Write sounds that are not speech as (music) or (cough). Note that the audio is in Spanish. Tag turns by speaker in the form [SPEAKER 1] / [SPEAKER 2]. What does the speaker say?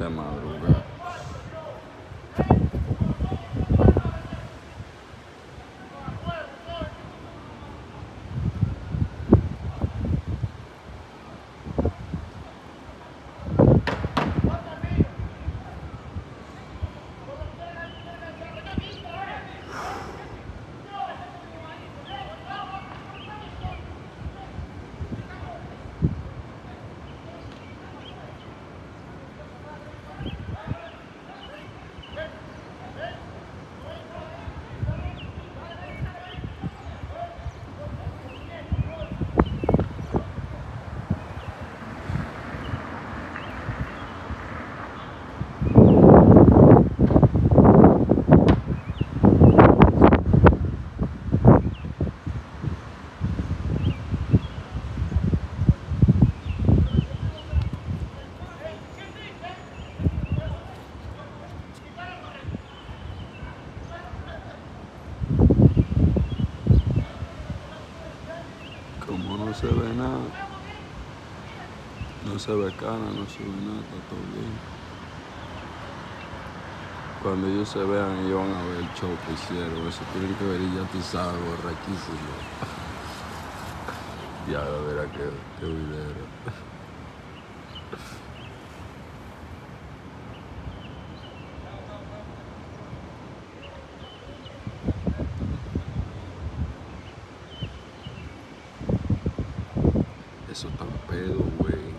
[SPEAKER 1] them out, bro. como no se ve nada, no se ve cara, no se ve nada, está todo bien. Cuando ellos se vean, ellos van a ver el show que hicieron, eso tienen que ver y ya tú sabes, borraquísimo. (laughs) ya verá que, que video. Eso tan pedo, güey.